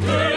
Take.